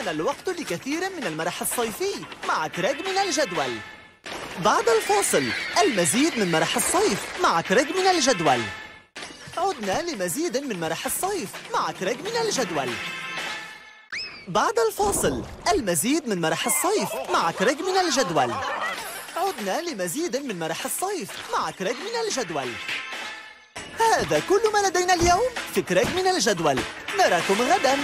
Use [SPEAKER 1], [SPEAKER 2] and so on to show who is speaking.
[SPEAKER 1] حان الوقت لكثير من المرح الصيفي مع كريغ من الجدول بعد الفاصل المزيد من مرح الصيف مع كريغ من الجدول عدنا لمزيد من مرح الصيف مع كريغ من الجدول بعد الفاصل المزيد من مرح الصيف مع كريغ من الجدول عدنا لمزيد من مرح الصيف مع كريغ من الجدول هذا كل ما لدينا اليوم في كريغ من الجدول نراكم غداً.